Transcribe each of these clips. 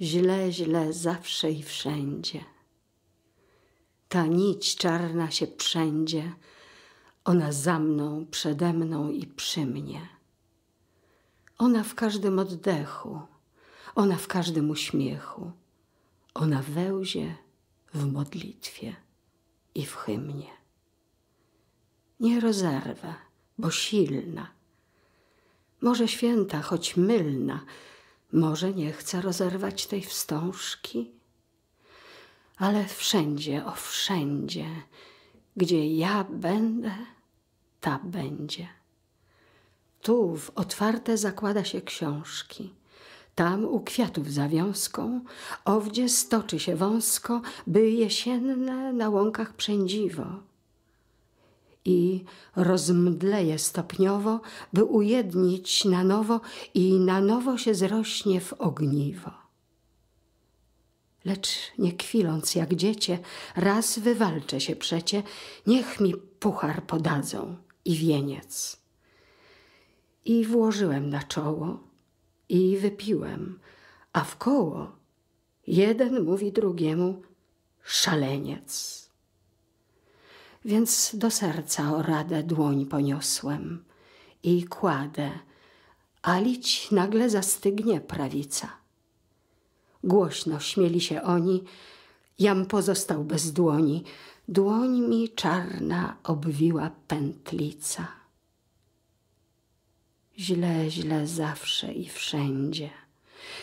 Źle, źle, zawsze i wszędzie. Ta nić czarna się wszędzie, ona za mną, przede mną i przy mnie. Ona w każdym oddechu, ona w każdym uśmiechu, ona we łzie, w modlitwie i w hymnie. Nie rozerwę, bo silna. Może święta, choć mylna, może nie chcę rozerwać tej wstążki, ale wszędzie, o wszędzie, gdzie ja będę, ta będzie. Tu w otwarte zakłada się książki. Tam u kwiatów zawiązką, owdzie stoczy się wąsko, by jesienne na łąkach przędziwo. I rozmdleje stopniowo, by ujednić na nowo i na nowo się zrośnie w ogniwo. Lecz nie kwiląc jak dziecię, raz wywalczę się przecie, niech mi puchar podadzą i wieniec. I włożyłem na czoło i wypiłem, a w koło jeden mówi drugiemu szaleniec. Więc do serca o radę dłoń poniosłem i kładę, a lić nagle zastygnie prawica. Głośno śmieli się oni, jam pozostał bez dłoni, dłoń mi czarna obwiła pętlica. Źle, źle zawsze i wszędzie.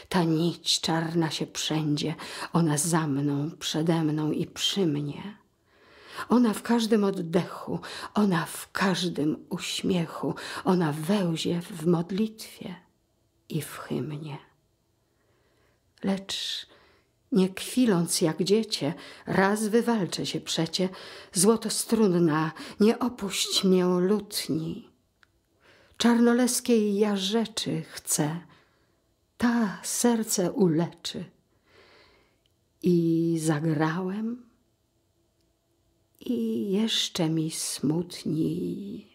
Ta nić czarna się wszędzie, ona za mną, przede mną i przy mnie. Ona w każdym oddechu, ona w każdym uśmiechu, ona wełzie w modlitwie i w hymnie. Lecz nie kwiląc jak dziecię, raz wywalczę się przecie, złotostrunna, nie opuść mię lutni czarnoleskiej ja rzeczy chcę, ta serce uleczy. I zagrałem, i jeszcze mi smutniej.